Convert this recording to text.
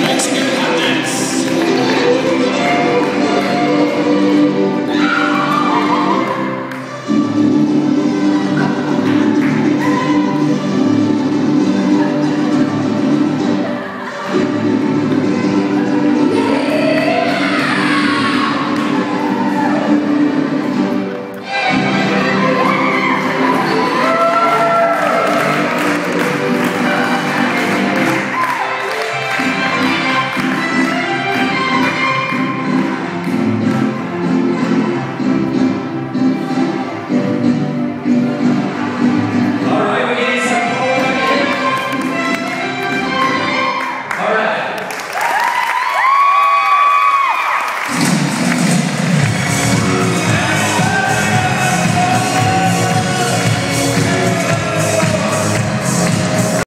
Mexican.